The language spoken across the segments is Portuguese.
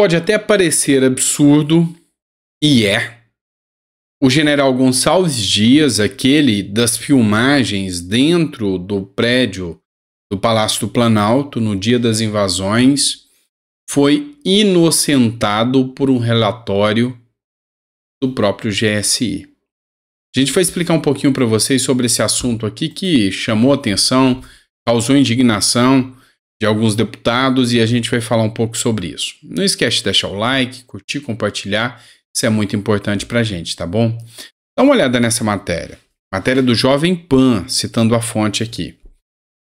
Pode até parecer absurdo, e é. O general Gonçalves Dias, aquele das filmagens dentro do prédio do Palácio do Planalto no dia das invasões, foi inocentado por um relatório do próprio GSI. A gente vai explicar um pouquinho para vocês sobre esse assunto aqui que chamou atenção, causou indignação de alguns deputados e a gente vai falar um pouco sobre isso. Não esquece de deixar o like, curtir, compartilhar, isso é muito importante para a gente, tá bom? Dá uma olhada nessa matéria. Matéria do Jovem Pan, citando a fonte aqui.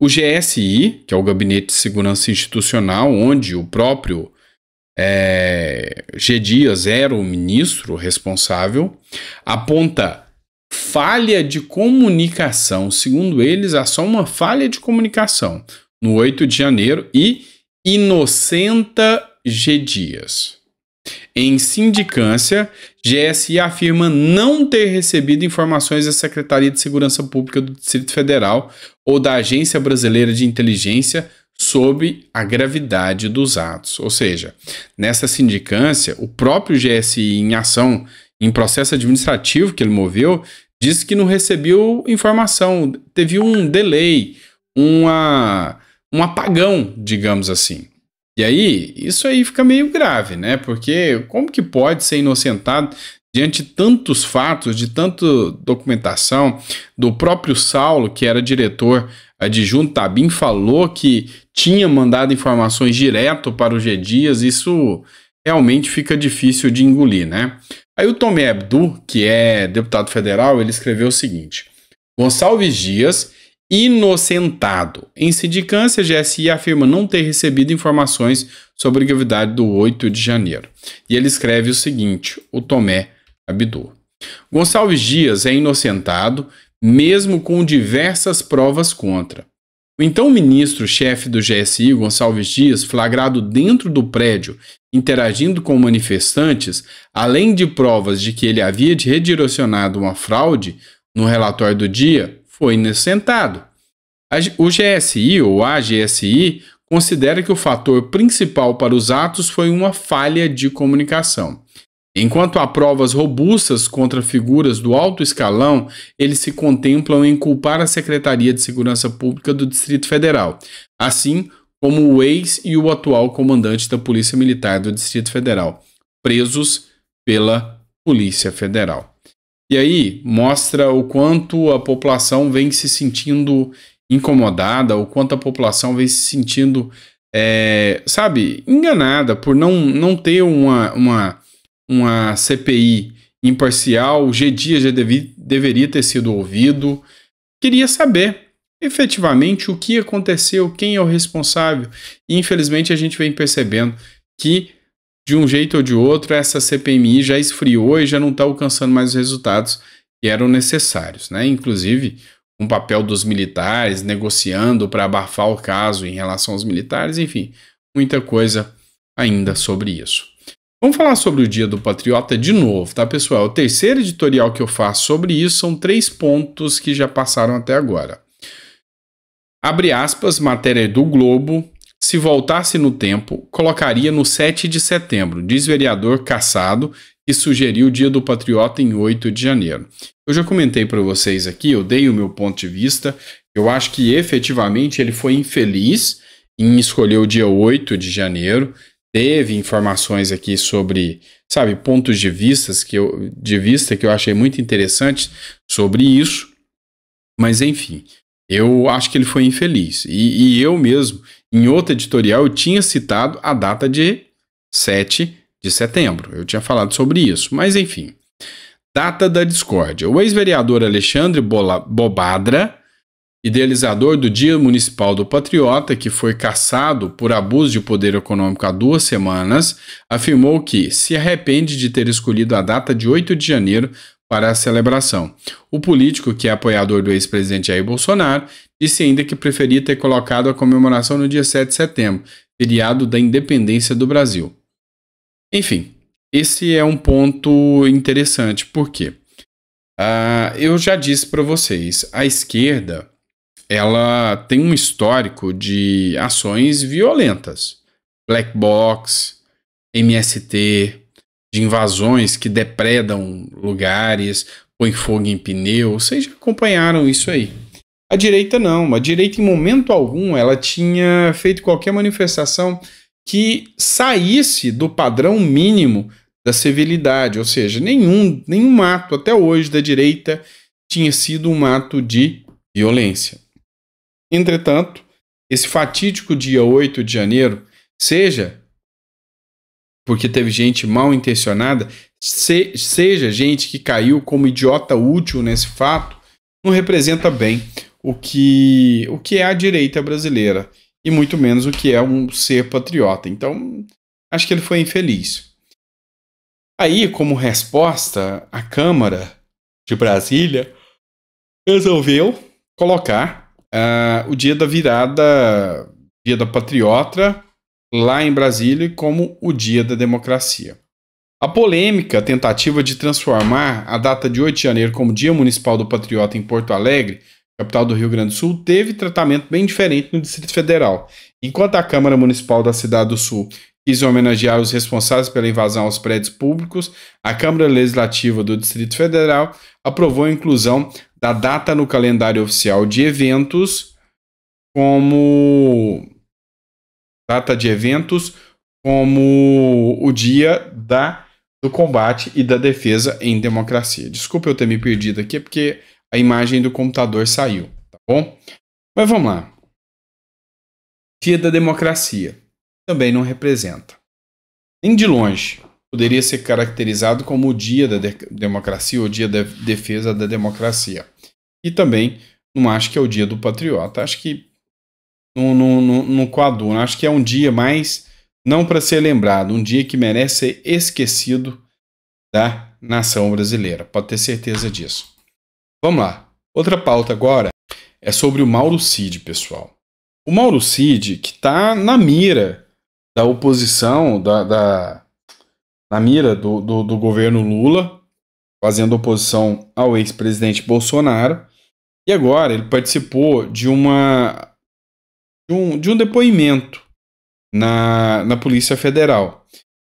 O GSI, que é o Gabinete de Segurança Institucional, onde o próprio é, G. Dias era o ministro responsável, aponta falha de comunicação. Segundo eles, há só uma falha de comunicação no 8 de janeiro e inocenta G. Dias. Em sindicância, GSI afirma não ter recebido informações da Secretaria de Segurança Pública do Distrito Federal ou da Agência Brasileira de Inteligência sobre a gravidade dos atos. Ou seja, nessa sindicância, o próprio GSI, em ação, em processo administrativo que ele moveu, disse que não recebeu informação, teve um delay, uma, um apagão, digamos assim. E aí, isso aí fica meio grave, né? Porque como que pode ser inocentado diante de tantos fatos, de tanta documentação, do próprio Saulo, que era diretor adjunto Tabim, falou que tinha mandado informações direto para o G Dias, isso realmente fica difícil de engolir, né? Aí o Tomé Abdu, que é deputado federal, ele escreveu o seguinte: Gonçalves Dias inocentado. Em sindicância, GSI afirma não ter recebido informações sobre a gravidade do 8 de janeiro. E ele escreve o seguinte: o Tomé Abdu. Gonçalves Dias é inocentado, mesmo com diversas provas contra. O então ministro-chefe do GSI, Gonçalves Dias, flagrado dentro do prédio interagindo com manifestantes, além de provas de que ele havia redirecionado uma fraude no relatório do dia, foi inocentado. O GSI ou a GSI considera que o fator principal para os atos foi uma falha de comunicação. Enquanto há provas robustas contra figuras do alto escalão, eles se contemplam em culpar a Secretaria de Segurança Pública do Distrito Federal, assim como o ex e o atual comandante da Polícia Militar do Distrito Federal, presos pela Polícia Federal. E aí mostra o quanto a população vem se sentindo incomodada, o quanto a população vem se sentindo, é, sabe, enganada por não, não ter uma, uma, uma CPI imparcial. O G Dia já devi, deveria ter sido ouvido. Queria saber efetivamente o que aconteceu, quem é o responsável. E infelizmente a gente vem percebendo que de um jeito ou de outro, essa CPMI já esfriou e já não está alcançando mais os resultados que eram necessários. Né? Inclusive, um papel dos militares negociando para abafar o caso em relação aos militares, enfim, muita coisa ainda sobre isso. Vamos falar sobre o Dia do Patriota de novo, tá, pessoal? O terceiro editorial que eu faço sobre isso são três pontos que já passaram até agora. Abre aspas, matéria do Globo, se voltasse no tempo, colocaria no 7 de setembro, diz vereador Caçado, que sugeriu o Dia do Patriota em 8 de janeiro. Eu já comentei para vocês aqui, eu dei o meu ponto de vista. Eu acho que efetivamente ele foi infeliz em escolher o dia 8 de janeiro. Teve informações aqui sobre, sabe, pontos de vistas que eu, de vista que eu achei muito interessantes sobre isso. Mas enfim, eu acho que ele foi infeliz. E, e, eu mesmo, em outro editorial, eu tinha citado a data de 7 de setembro. Eu tinha falado sobre isso. Mas enfim. Data da discórdia. O ex-vereador Alexandre Bobadra, idealizador do Dia Municipal do Patriota, que foi caçado por abuso de poder econômico há duas semanas, afirmou que se arrepende de ter escolhido a data de 8 de janeiro para a celebração. O político, que é apoiador do ex-presidente Jair Bolsonaro, disse ainda que preferia ter colocado a comemoração no dia 7 de setembro, feriado da independência do Brasil. Enfim, esse é um ponto interessante, por quê? Uh, eu já disse para vocês, a esquerda ela tem um histórico de ações violentas, black box, MST, de invasões que depredam lugares, põe fogo em pneu. Vocês já acompanharam isso aí. A direita não. A direita, em momento algum, ela tinha feito qualquer manifestação que saísse do padrão mínimo da civilidade, ou seja, nenhum, nenhum ato até hoje da direita tinha sido um ato de violência. Entretanto, esse fatídico dia 8 de janeiro, seja porque teve gente mal intencionada, se, seja gente que caiu como idiota útil nesse fato, não representa bem o que, o que é a direita brasileira e muito menos o que é um ser patriota. Então, acho que ele foi infeliz. Aí, como resposta, a Câmara de Brasília resolveu colocar uh, o dia da virada, dia da patriota, lá em Brasília como o dia da democracia. A polêmica tentativa de transformar a data de 8 de janeiro como Dia Municipal do Patriota em Porto Alegre, capital do Rio Grande do Sul, teve tratamento bem diferente no Distrito Federal. Enquanto a Câmara Municipal da Cidade do Sul quis homenagear os responsáveis pela invasão aos prédios públicos, a Câmara Legislativa do Distrito Federal aprovou a inclusão da data no calendário oficial de eventos como data de eventos como o dia da do combate e da defesa em democracia. Desculpa eu ter me perdido aqui, porque a imagem do computador saiu, tá bom? Mas vamos lá. Dia da democracia também não representa. Nem de longe poderia ser caracterizado como o dia da de democracia ou dia da defesa da democracia. E também não acho que é o dia do patriota. Acho que não, não coaduna. Acho que é um dia mais não para ser lembrado, um dia que merece ser esquecido da nação brasileira. Pode ter certeza disso. Vamos lá. Outra pauta agora é sobre o Mauro Cid, pessoal. O Mauro Cid, que está na mira da oposição, da, da na mira do, do, do governo Lula, fazendo oposição ao ex-presidente Bolsonaro. E agora ele participou de uma de um, de um depoimento na, na Polícia Federal.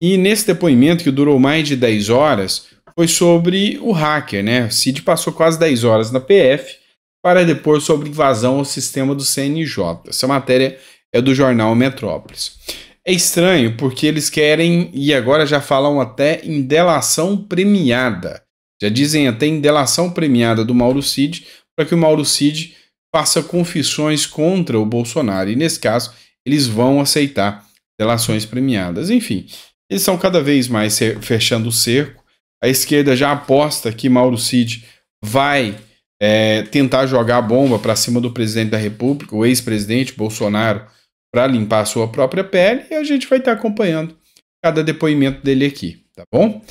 E nesse depoimento, que durou mais de 10 horas, foi sobre o hacker, né? O Cid passou quase 10 horas na PF para depor sobre invasão ao sistema do CNJ. Essa matéria é do jornal Metrópolis. É estranho porque eles querem, e agora já falam até em delação premiada. Já dizem até em delação premiada do Mauro Cid, para que o Mauro Cid faça confissões contra o Bolsonaro. E nesse caso, eles vão aceitar delações premiadas. Enfim, eles estão cada vez mais fechando o cerco. A esquerda já aposta que Mauro Cid vai é, tentar jogar a bomba para cima do presidente da República, o ex-presidente Bolsonaro, para limpar a sua própria pele, e a gente vai estar acompanhando cada depoimento dele aqui, tá bom?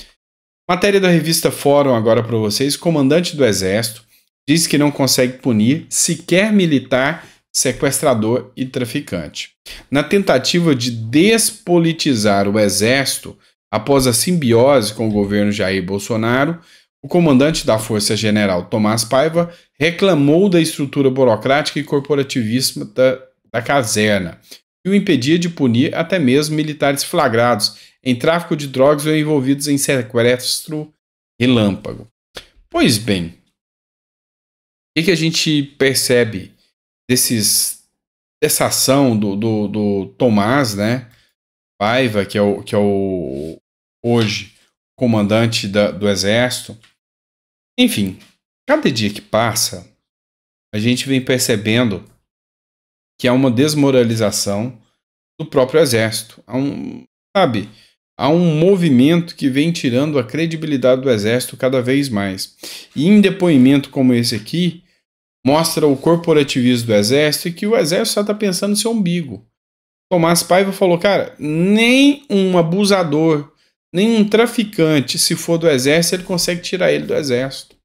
Matéria da revista Fórum agora para vocês. Comandante do Exército diz que não consegue punir sequer militar sequestrador e traficante. Na tentativa de despolitizar o exército após a simbiose com o governo Jair Bolsonaro, o comandante da Força General Tomás Paiva reclamou da estrutura burocrática e corporativista da, da caserna e o impedia de punir até mesmo militares flagrados em tráfico de drogas ou envolvidos em sequestro relâmpago. Pois bem, o que, que a gente percebe desses dessa ação do, do, do Tomás, né? Paiva, que é o, que é o hoje comandante da, do exército. Enfim, cada dia que passa, a gente vem percebendo que há uma desmoralização do próprio exército. Há um, sabe, há um movimento que vem tirando a credibilidade do exército cada vez mais. E em depoimento como esse aqui, mostra o corporativismo do exército e que o exército só está pensando no seu umbigo. Tomás Paiva falou, cara, nem um abusador, nem um traficante, se for do exército, ele consegue tirar ele do exército.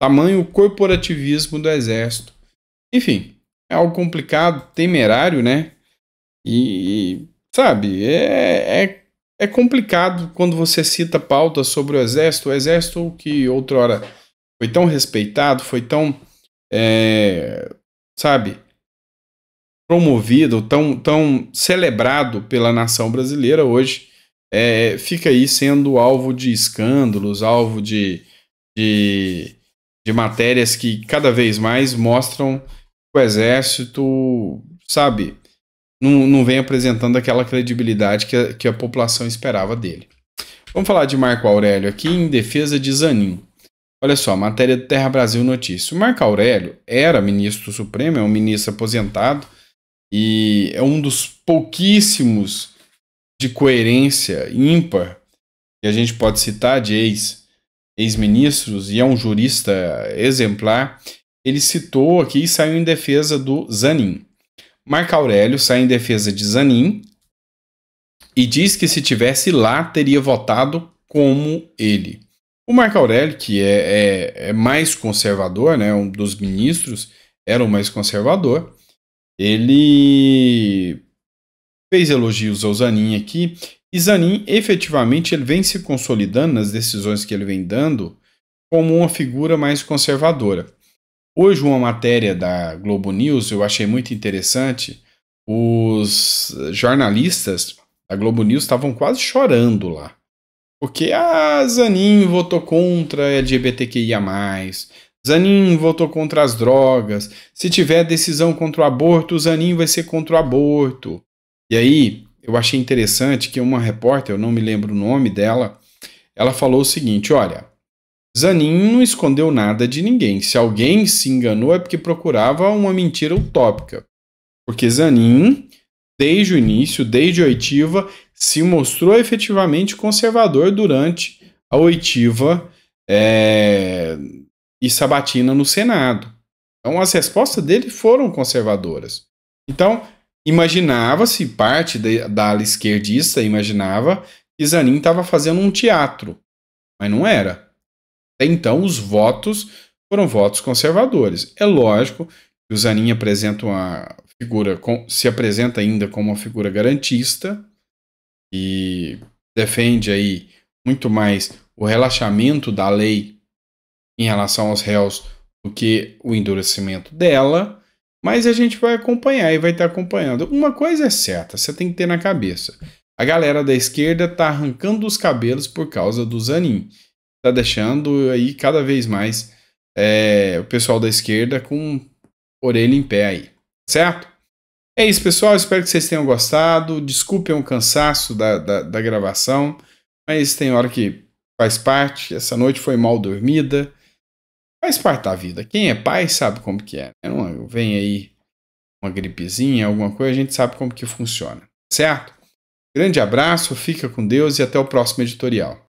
Tamanho corporativismo do exército. Enfim, é algo complicado, temerário, né? E, sabe, é, é, é complicado quando você cita pautas sobre o exército. O exército que outrora foi tão respeitado, foi tão, é, sabe, promovido, tão, tão celebrado pela nação brasileira hoje, é, fica aí sendo alvo de escândalos, alvo de, de, de matérias que cada vez mais mostram que o exército, sabe, não, não vem apresentando aquela credibilidade que a, que a população esperava dele. Vamos falar de Marco Aurélio aqui em defesa de Zanin. Olha só, matéria do Terra Brasil Notícias. O Marco Aurélio era ministro supremo, é um ministro aposentado e é um dos pouquíssimos de coerência ímpar que a gente pode citar de ex, ex-ministros e é um jurista exemplar. Ele citou aqui e saiu em defesa do Zanin. Marco Aurélio sai em defesa de Zanin e diz que se tivesse lá teria votado como ele. O Marco Aurélio, que é, é, é, mais conservador, né, um dos ministros, era o mais conservador, ele fez elogios ao Zanin aqui, e Zanin efetivamente ele vem se consolidando nas decisões que ele vem dando como uma figura mais conservadora. Hoje, uma matéria da Globo News eu achei muito interessante. Os jornalistas da Globo News estavam quase chorando lá. Porque a ah, Zanin votou contra LGBTQIA. Zanin votou contra as drogas. Se tiver decisão contra o aborto, Zanin vai ser contra o aborto. E aí, eu achei interessante que uma repórter, eu não me lembro o nome dela, ela falou o seguinte: olha, Zanin não escondeu nada de ninguém. Se alguém se enganou é porque procurava uma mentira utópica. Porque Zanin, desde o início, desde a oitiva, se mostrou efetivamente conservador durante a oitiva é, e sabatina no Senado. Então, as respostas dele foram conservadoras. Então, imaginava-se, parte de, da ala esquerdista imaginava que Zanin estava fazendo um teatro, mas não era. Então, os votos foram votos conservadores. É lógico que o Zanin apresenta uma figura, se apresenta ainda como uma figura garantista e defende aí muito mais o relaxamento da lei em relação aos réus do que o endurecimento dela, mas a gente vai acompanhar e vai estar acompanhando. Uma coisa é certa, você tem que ter na cabeça. A galera da esquerda está arrancando os cabelos por causa do Zanin está deixando aí cada vez mais é, o pessoal da esquerda com orelha em pé aí, certo? É isso, pessoal. Espero que vocês tenham gostado. Desculpem o cansaço da, da, da gravação, mas tem hora que faz parte. Essa noite foi mal dormida. Faz parte da vida. Quem é pai sabe como que é. Né? Vem aí uma gripezinha, alguma coisa, a gente sabe como que funciona, certo? Grande abraço, fica com Deus e até o próximo editorial.